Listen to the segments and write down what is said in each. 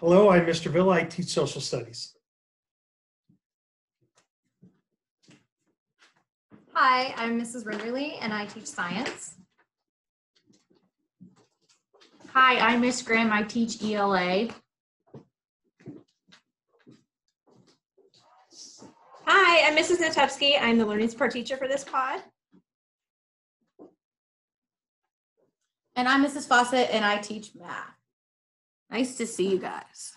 Hello, I'm Mr. Villa. I teach social studies. Hi, I'm Mrs. Rinderly and I teach science. Hi, I'm Miss Graham. I teach ELA. Hi, I'm Mrs. Natupski. I'm the learning support teacher for this pod. And I'm Mrs. Fawcett and I teach math. Nice to see you guys.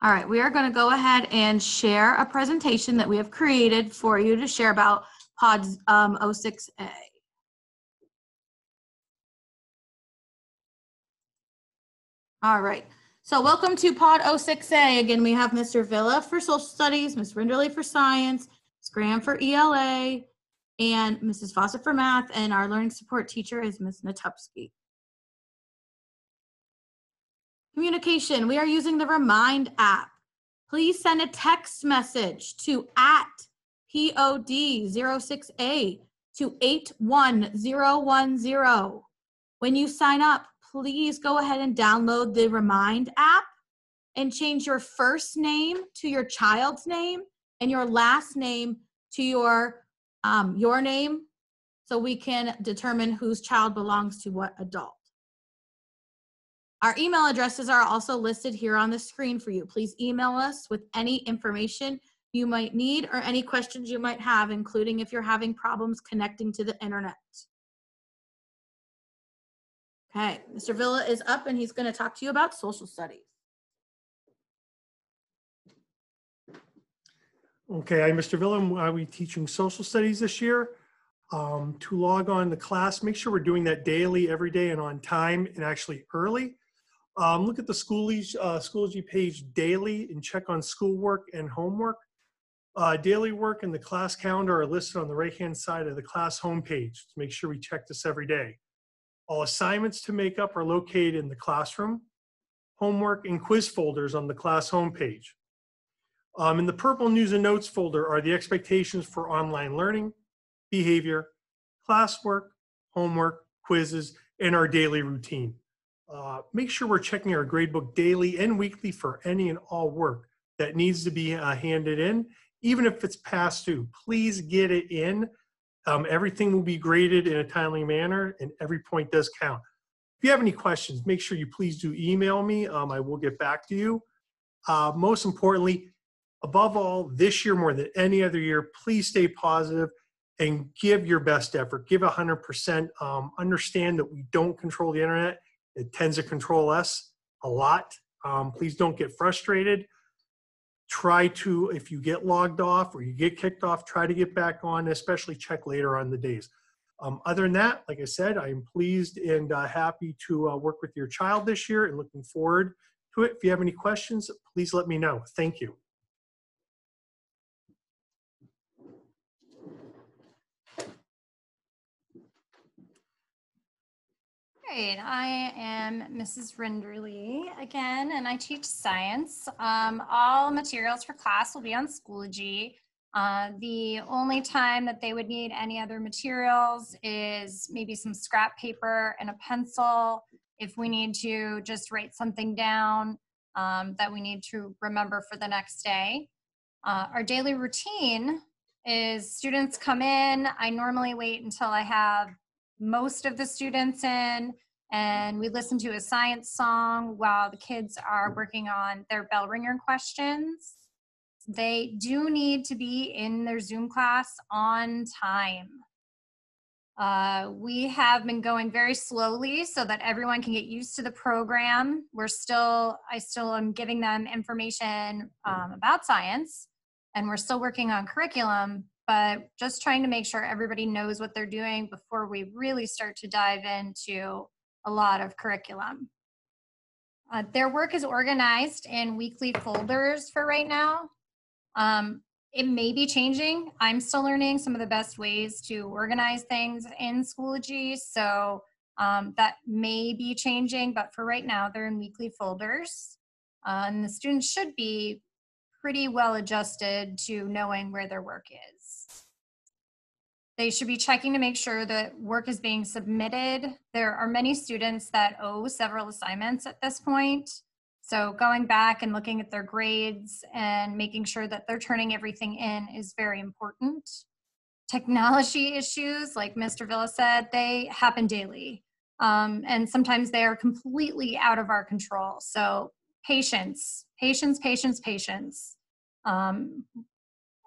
All right, we are going to go ahead and share a presentation that we have created for you to share about PODS um, 06A. All right, so welcome to Pod 06A. Again, we have Mr. Villa for social studies, Ms. Rinderly for science, Ms. Graham for ELA, and Mrs. Fawcett for math, and our learning support teacher is Ms. Natupski. Communication, we are using the Remind app. Please send a text message to at POD06A to 81010. When you sign up, please go ahead and download the Remind app and change your first name to your child's name and your last name to your um, your name so we can determine whose child belongs to what adult. Our email addresses are also listed here on the screen for you. Please email us with any information you might need or any questions you might have, including if you're having problems connecting to the internet. Okay, Mr. Villa is up and he's going to talk to you about social studies. Okay, I'm Mr. Villa. I'll be teaching social studies this year. Um, to log on the class, make sure we're doing that daily, every day, and on time, and actually early. Um, look at the Schoology, uh, Schoology page daily and check on schoolwork and homework. Uh, daily work and the class calendar are listed on the right-hand side of the class homepage. To make sure we check this every day. All assignments to make up are located in the classroom, homework, and quiz folders on the class homepage. Um, in the purple news and notes folder are the expectations for online learning, behavior, classwork, homework, quizzes, and our daily routine. Uh, make sure we're checking our gradebook daily and weekly for any and all work that needs to be uh, handed in, even if it's past due. Please get it in. Um, everything will be graded in a timely manner, and every point does count. If you have any questions, make sure you please do email me. Um, I will get back to you. Uh, most importantly, above all, this year more than any other year, please stay positive and give your best effort. Give 100%. Um, understand that we don't control the internet, it tends to control us a lot. Um, please don't get frustrated. Try to, if you get logged off or you get kicked off, try to get back on, especially check later on the days. Um, other than that, like I said, I am pleased and uh, happy to uh, work with your child this year and looking forward to it. If you have any questions, please let me know. Thank you. Great, I am Mrs. Rinderly again, and I teach science. Um, all materials for class will be on Schoology. Uh, the only time that they would need any other materials is maybe some scrap paper and a pencil. If we need to just write something down um, that we need to remember for the next day. Uh, our daily routine is students come in. I normally wait until I have most of the students in and we listen to a science song while the kids are working on their bell ringer questions. They do need to be in their Zoom class on time. Uh, we have been going very slowly so that everyone can get used to the program. We're still, I still am giving them information um, about science and we're still working on curriculum, but just trying to make sure everybody knows what they're doing before we really start to dive into a lot of curriculum. Uh, their work is organized in weekly folders for right now. Um, it may be changing. I'm still learning some of the best ways to organize things in Schoology, so um, that may be changing, but for right now, they're in weekly folders. Uh, and the students should be pretty well adjusted to knowing where their work is. They should be checking to make sure that work is being submitted. There are many students that owe several assignments at this point. So going back and looking at their grades and making sure that they're turning everything in is very important. Technology issues, like Mr. Villa said, they happen daily. Um, and sometimes they are completely out of our control. So patience, patience, patience, patience. Um,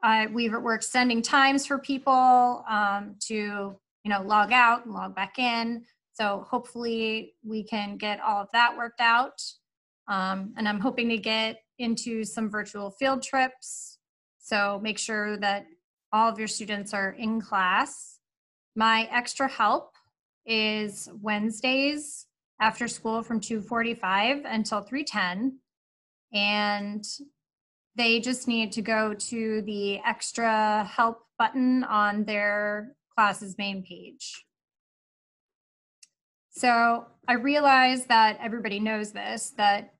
I, we we're extending times for people um, to, you know, log out and log back in. So hopefully we can get all of that worked out. Um, and I'm hoping to get into some virtual field trips. So make sure that all of your students are in class. My extra help is Wednesdays after school from 2:45 until 3:10 and they just need to go to the extra help button on their class's main page. So I realize that everybody knows this, that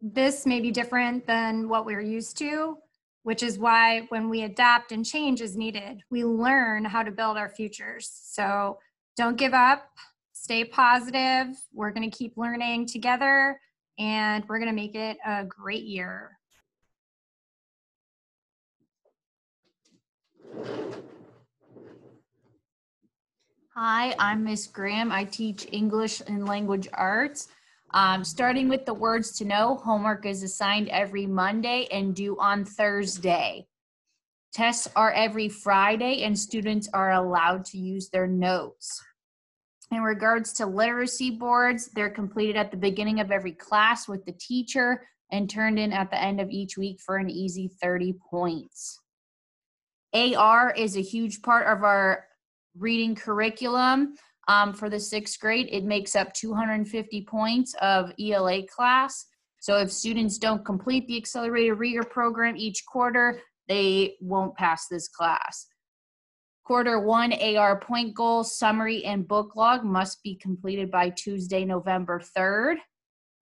this may be different than what we're used to, which is why when we adapt and change is needed, we learn how to build our futures. So don't give up, stay positive. We're going to keep learning together and we're going to make it a great year. Hi, I'm Miss Graham. I teach English and Language Arts. Um, starting with the words to know, homework is assigned every Monday and due on Thursday. Tests are every Friday, and students are allowed to use their notes. In regards to literacy boards, they're completed at the beginning of every class with the teacher and turned in at the end of each week for an easy 30 points. AR is a huge part of our reading curriculum um, for the sixth grade. It makes up 250 points of ELA class. So if students don't complete the accelerated reader program each quarter, they won't pass this class. Quarter one AR point goal summary and book log must be completed by Tuesday, November 3rd.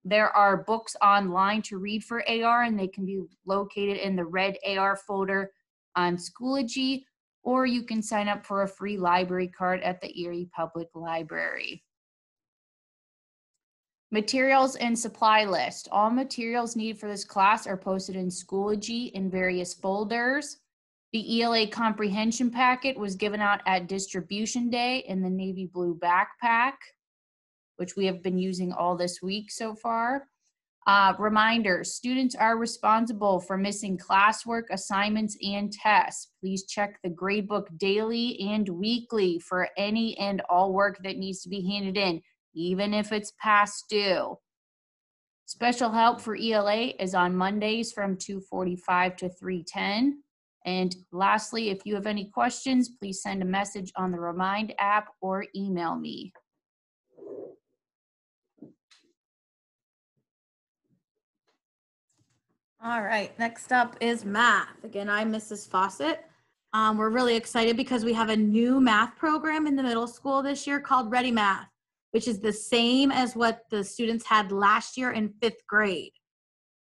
There are books online to read for AR and they can be located in the red AR folder on Schoology or you can sign up for a free library card at the Erie Public Library. Materials and supply list. All materials needed for this class are posted in Schoology in various folders. The ELA comprehension packet was given out at distribution day in the navy blue backpack, which we have been using all this week so far. Uh, reminder, students are responsible for missing classwork, assignments, and tests. Please check the gradebook daily and weekly for any and all work that needs to be handed in, even if it's past due. Special help for ELA is on Mondays from 2:45 to 3:10. And lastly, if you have any questions, please send a message on the Remind app or email me. All right, next up is math. Again, I'm Mrs. Fawcett. Um, we're really excited because we have a new math program in the middle school this year called Ready Math, which is the same as what the students had last year in fifth grade.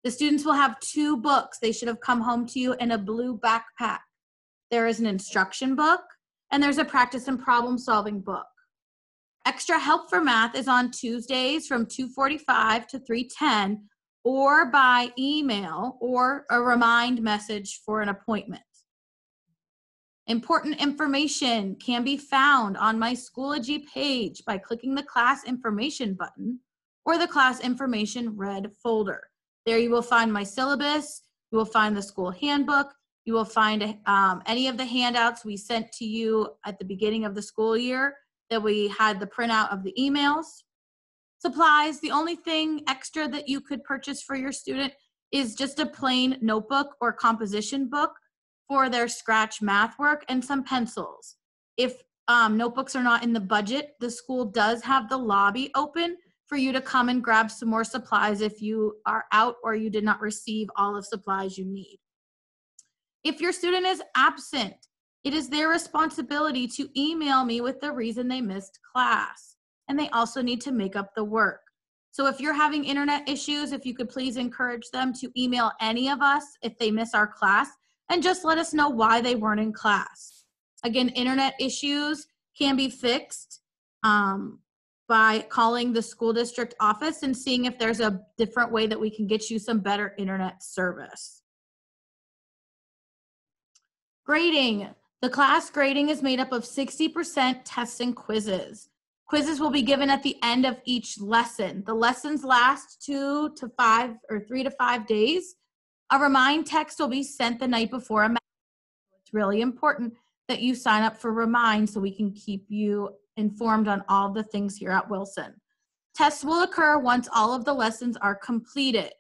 The students will have two books. They should have come home to you in a blue backpack. There is an instruction book and there's a practice and problem solving book. Extra help for math is on Tuesdays from 2:45 to 3:10 or by email or a remind message for an appointment. Important information can be found on my Schoology page by clicking the class information button or the class information red folder. There you will find my syllabus, you will find the school handbook, you will find um, any of the handouts we sent to you at the beginning of the school year that we had the printout of the emails. Supplies, the only thing extra that you could purchase for your student is just a plain notebook or composition book for their scratch math work and some pencils. If um, notebooks are not in the budget, the school does have the lobby open for you to come and grab some more supplies if you are out or you did not receive all of supplies you need. If your student is absent, it is their responsibility to email me with the reason they missed class. And they also need to make up the work. So if you're having internet issues, if you could please encourage them to email any of us if they miss our class and just let us know why they weren't in class. Again, internet issues can be fixed. Um, by calling the school district office and seeing if there's a different way that we can get you some better internet service. Grading. The class grading is made up of 60% tests and quizzes. Quizzes will be given at the end of each lesson. The lessons last two to five or three to five days. A remind text will be sent the night before a. It's really important that you sign up for remind so we can keep you informed on all the things here at Wilson. Tests will occur once all of the lessons are completed.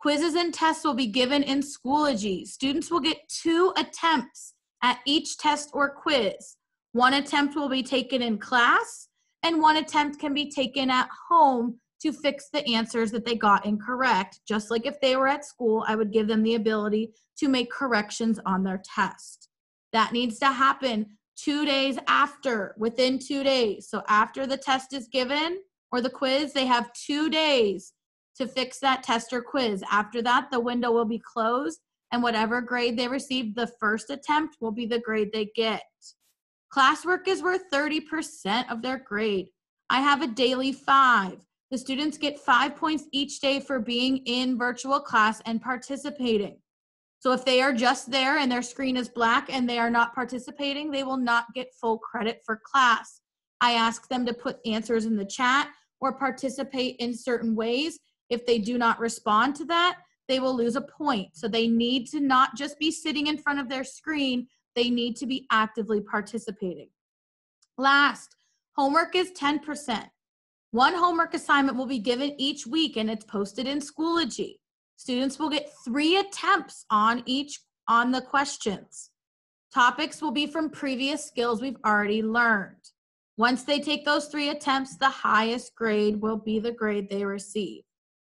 Quizzes and tests will be given in Schoology. Students will get two attempts at each test or quiz. One attempt will be taken in class, and one attempt can be taken at home to fix the answers that they got incorrect. Just like if they were at school, I would give them the ability to make corrections on their test. That needs to happen two days after, within two days. So after the test is given or the quiz, they have two days to fix that test or quiz. After that, the window will be closed, and whatever grade they received the first attempt will be the grade they get. Classwork is worth 30% of their grade. I have a daily five. The students get five points each day for being in virtual class and participating. So if they are just there and their screen is black and they are not participating, they will not get full credit for class. I ask them to put answers in the chat or participate in certain ways. If they do not respond to that, they will lose a point. So they need to not just be sitting in front of their screen, they need to be actively participating. Last, homework is 10%. One homework assignment will be given each week and it's posted in Schoology. Students will get three attempts on each on the questions. Topics will be from previous skills we've already learned. Once they take those three attempts, the highest grade will be the grade they receive.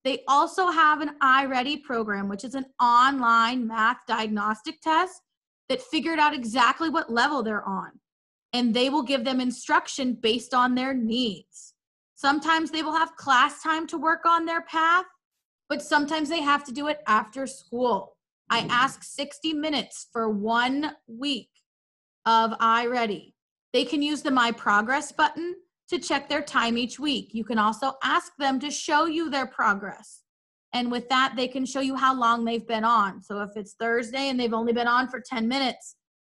They also have an iReady program, which is an online math diagnostic test that figured out exactly what level they're on. And they will give them instruction based on their needs. Sometimes they will have class time to work on their path, but sometimes they have to do it after school. I mm. ask 60 minutes for one week of iReady. They can use the My Progress button to check their time each week. You can also ask them to show you their progress. And with that, they can show you how long they've been on. So if it's Thursday and they've only been on for 10 minutes,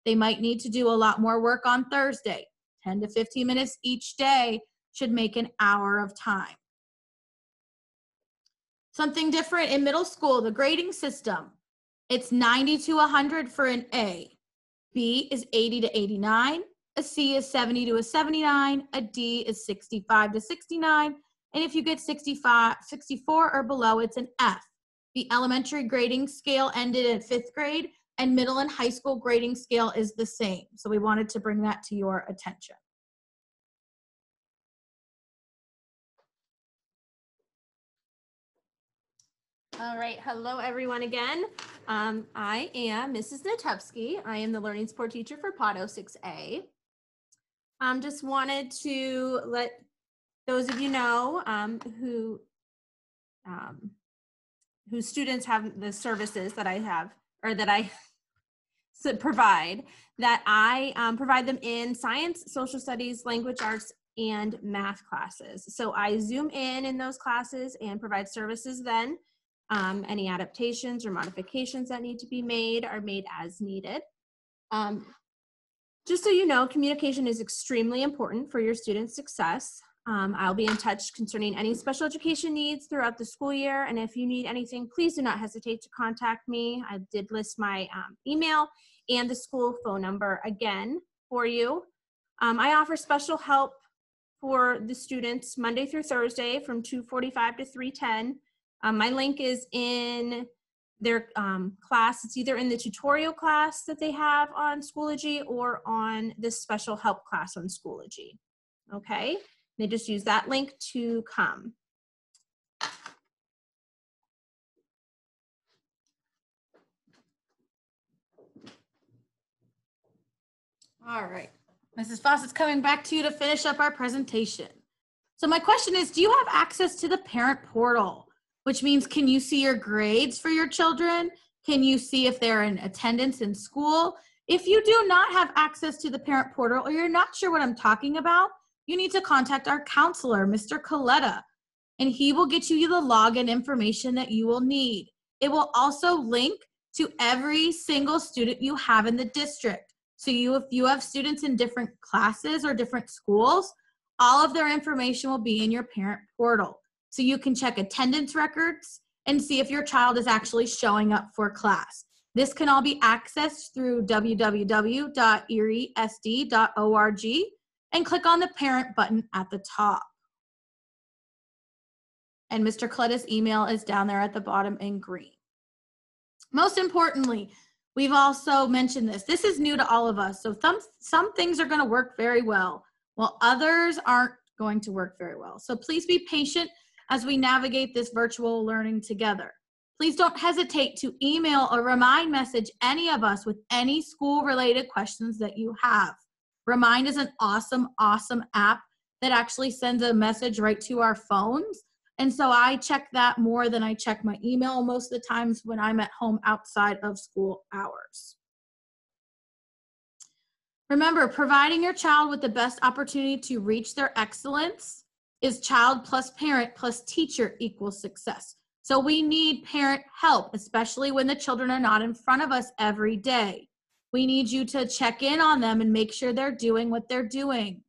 they might need to do a lot more work on Thursday. 10 to 15 minutes each day should make an hour of time. Something different in middle school, the grading system. It's 90 to 100 for an A. B is 80 to 89. A C is 70 to a 79. A D is 65 to 69. And if you get 65, 64 or below, it's an F. The elementary grading scale ended at fifth grade, and middle and high school grading scale is the same. So we wanted to bring that to your attention. All right, hello everyone again. Um, I am Mrs. Natupski. I am the learning support teacher for Pod 06A. Um, just wanted to let those of you know um, who um, whose students have the services that I have or that I provide that I um, provide them in science, social studies, language arts, and math classes. So I zoom in in those classes and provide services then. Um, any adaptations or modifications that need to be made are made as needed. Um, just so you know, communication is extremely important for your students' success. Um, I'll be in touch concerning any special education needs throughout the school year. And if you need anything, please do not hesitate to contact me. I did list my um, email and the school phone number again for you. Um, I offer special help for the students Monday through Thursday from 2.45 to 3.10. Um, my link is in their um, class. It's either in the tutorial class that they have on Schoology or on this special help class on Schoology. Okay, they just use that link to come. All right. Mrs. Fawcett's coming back to you to finish up our presentation. So my question is, do you have access to the parent portal? Which means, can you see your grades for your children? Can you see if they're in attendance in school? If you do not have access to the parent portal or you're not sure what I'm talking about, you need to contact our counselor, Mr. Coletta, and he will get you the login information that you will need. It will also link to every single student you have in the district. So you, if you have students in different classes or different schools, all of their information will be in your parent portal. So you can check attendance records and see if your child is actually showing up for class. This can all be accessed through www.eriesd.org and click on the parent button at the top. And Mr. Coletta's email is down there at the bottom in green. Most importantly, we've also mentioned this. This is new to all of us. So some, some things are going to work very well, while others aren't going to work very well. So please be patient as we navigate this virtual learning together. Please don't hesitate to email or remind message any of us with any school related questions that you have. Remind is an awesome, awesome app that actually sends a message right to our phones. And so I check that more than I check my email most of the times when I'm at home outside of school hours. Remember, providing your child with the best opportunity to reach their excellence is child plus parent plus teacher equals success. So we need parent help, especially when the children are not in front of us every day. We need you to check in on them and make sure they're doing what they're doing,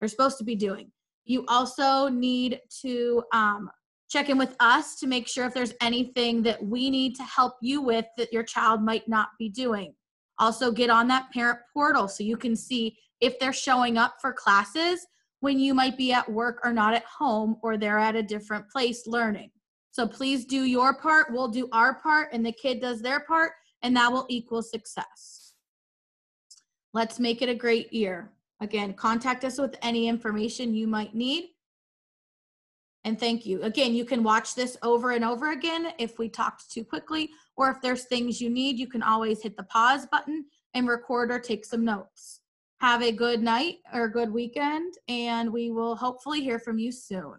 they're supposed to be doing. You also need to um, check in with us to make sure if there's anything that we need to help you with that your child might not be doing. Also, get on that parent portal so you can see if they're showing up for classes when you might be at work or not at home or they're at a different place learning. So please do your part, we'll do our part, and the kid does their part, and that will equal success. Let's make it a great year. Again, contact us with any information you might need. And thank you. Again, you can watch this over and over again if we talked too quickly, or if there's things you need, you can always hit the pause button and record or take some notes. Have a good night or good weekend, and we will hopefully hear from you soon.